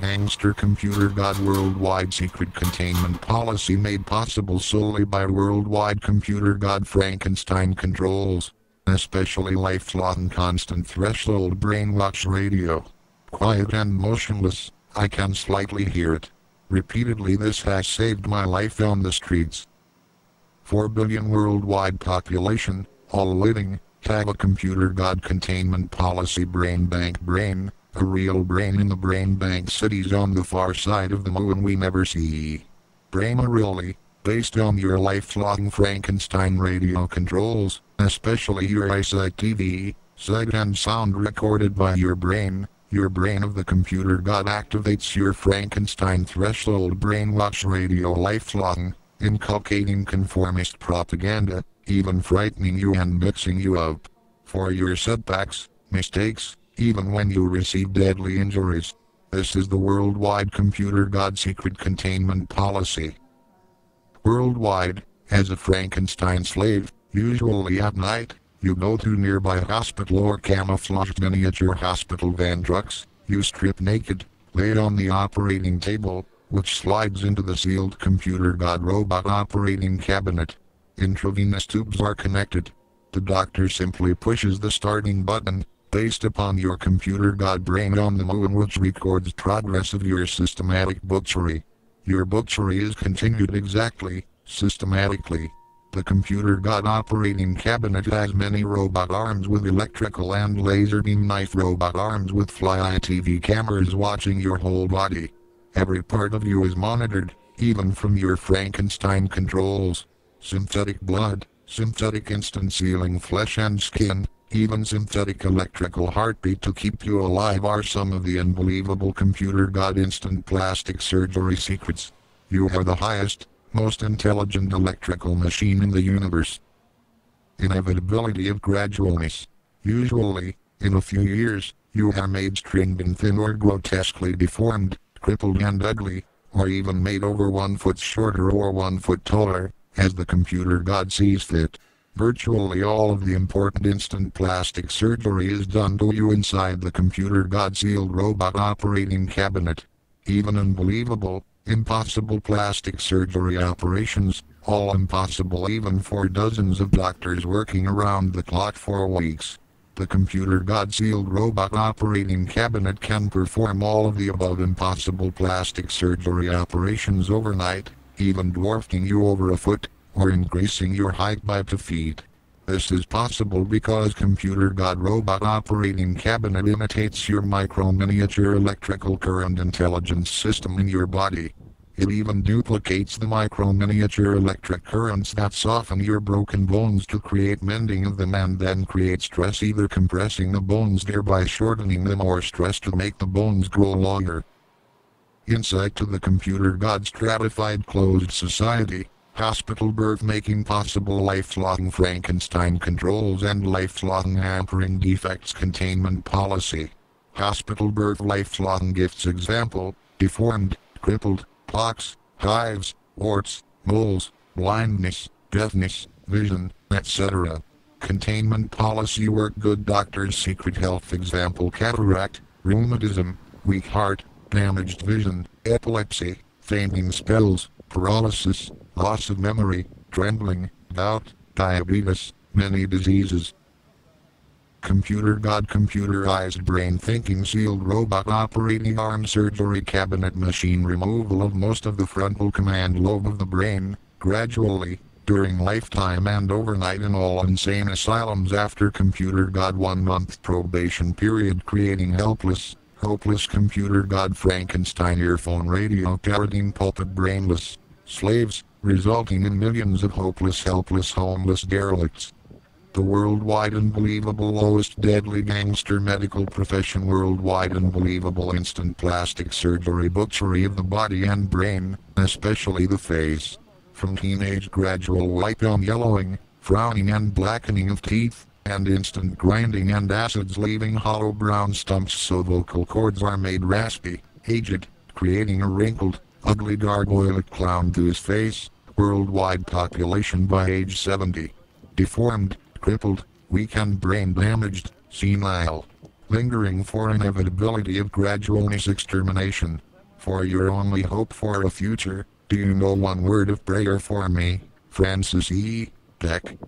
Gangster Computer God Worldwide Secret Containment Policy made possible solely by Worldwide Computer God Frankenstein Controls. Especially lifelong constant threshold brainwash radio. Quiet and motionless, I can slightly hear it. Repeatedly this has saved my life on the streets. 4 billion worldwide population, all living, tag a computer god containment policy brain bank brain, a real brain in the brain bank cities on the far side of the moon we never see. Really, based on your lifelong Frankenstein radio controls, especially your eyesight TV, sight and sound recorded by your brain, your brain of the computer god activates your Frankenstein threshold brainwash radio lifelong, inculcating conformist propaganda, even frightening you and mixing you up. For your setbacks, mistakes, even when you receive deadly injuries. This is the worldwide computer god secret containment policy. Worldwide, as a Frankenstein slave, usually at night, you go to nearby hospital or camouflaged miniature hospital van trucks, you strip naked, lay on the operating table, which slides into the sealed computer god robot operating cabinet. Intravenous tubes are connected. The doctor simply pushes the starting button, based upon your computer god brain on the moon which records progress of your systematic butchery. Your butchery is continued exactly, systematically. The computer god operating cabinet has many robot arms with electrical and laser beam knife robot arms with fly TV cameras watching your whole body. Every part of you is monitored, even from your Frankenstein controls. Synthetic blood, synthetic instant sealing flesh and skin, even synthetic electrical heartbeat to keep you alive are some of the unbelievable computer god instant plastic surgery secrets. You are the highest, most intelligent electrical machine in the universe. Inevitability of gradualness. Usually, in a few years, you are made stringed and thin or grotesquely deformed, crippled and ugly, or even made over one foot shorter or one foot taller, as the computer god sees fit. Virtually all of the important instant plastic surgery is done to you inside the computer god sealed robot operating cabinet. Even unbelievable, Impossible plastic surgery operations, all impossible even for dozens of doctors working around the clock for weeks. The computer god sealed robot operating cabinet can perform all of the above impossible plastic surgery operations overnight, even dwarfing you over a foot, or increasing your height by two feet. This is possible because computer god robot operating cabinet imitates your micro miniature electrical current intelligence system in your body. It even duplicates the micro miniature electric currents that soften your broken bones to create mending of them and then create stress either compressing the bones thereby shortening them or stress to make the bones grow longer. Insight to the computer god stratified closed society. Hospital birth making possible lifelong Frankenstein controls and lifelong hampering defects containment policy. Hospital birth lifelong gifts example, deformed, crippled, pox, hives, warts, moles, blindness, deafness, vision, etc. Containment policy work good doctors secret health example cataract, rheumatism, weak heart, damaged vision, epilepsy, fainting spells, paralysis, loss of memory, trembling, gout, diabetes, many diseases. Computer God computerized brain thinking sealed robot operating arm surgery cabinet machine removal of most of the frontal command lobe of the brain, gradually, during lifetime and overnight in all insane asylums after computer God one month probation period creating helpless, hopeless computer God Frankenstein earphone radio carotene pulpit brainless slaves, resulting in millions of hopeless helpless homeless derelicts. The worldwide unbelievable lowest deadly gangster medical profession worldwide unbelievable instant plastic surgery butchery of the body and brain, especially the face. From teenage gradual white on yellowing, frowning and blackening of teeth, and instant grinding and acids leaving hollow brown stumps so vocal cords are made raspy, aged, creating a wrinkled, ugly gargoyle clown to his face, worldwide population by age 70. Deformed, crippled, weak and brain damaged, senile. lingering for inevitability of gradual extermination. For your only hope for a future, do you know one word of prayer for me? Francis E. Dec.